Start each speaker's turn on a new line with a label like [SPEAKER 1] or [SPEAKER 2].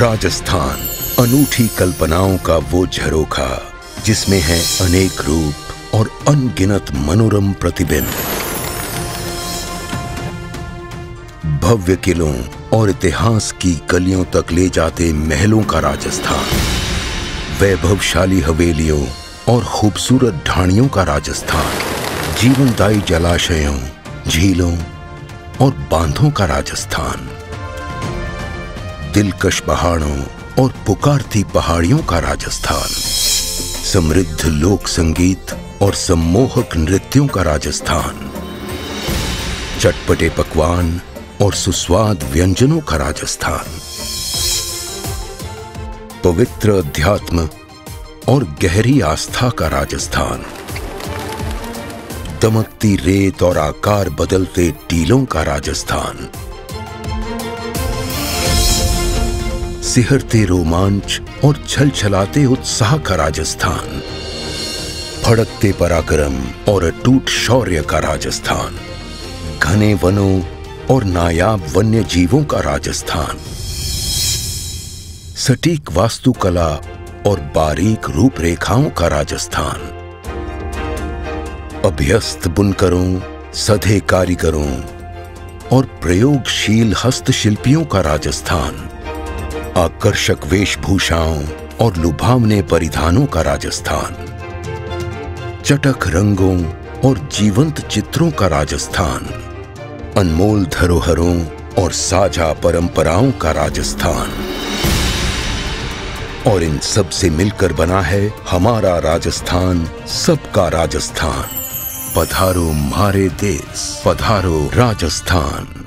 [SPEAKER 1] राजस्थान, अनूठी कल्पनाओं का वो झरोखा, जिसमें है अनेक रूप और अनगिनत मनोरम प्रतिबिंब। भव्य किलों और इतिहास की गलियों तक ले जाते महलों का राजस्थान, वैभवशाली हवेलियों और खूबसूरत ढाणियों का राजस्थान, जीवनदायी जलाशयों, झीलों और बांधों का राजस्थान। दिलकश पहाड़ों और पुकारती पहाड़ियों का राजस्थान। समृद्ध लोक संगीत और सम्मोहक नृत्यों का राजस्थान। चटपटे पकवान और सुस्वाद व्यंजनों का राजस्थान। पवित्र अध्यात्म और गहरी आस्था का राजस्थान। दमकती रेत और आकार बदलते टीलों का राजस्थान। सिहरते रोमांच और छलछलाते उत्साह का राजस्थान। फड़कते पराक्रम और अटूट शौर्य का राजस्थान। घने वनों और नायाब वन्य जीवों का राजस्थान। सटीक वास्तुकला और बारीक रूपरेखाओं का राजस्थान। अभ्यस्त बुनकरों, सधे कारीगरों और प्रयोगशील हस्तशिल्पियों का राजस्थान। आकर्षक वेशभूषाओं और लुभावने परिधानों का राजस्थान। चटक रंगों और जीवंत चित्रों का राजस्थान। अनमोल धरोहरों और साझा परंपराओं का राजस्थान। और इन सबसे मिलकर बना है हमारा राजस्थान, सबका राजस्थान। पधारो मारे देश, पधारो राजस्थान।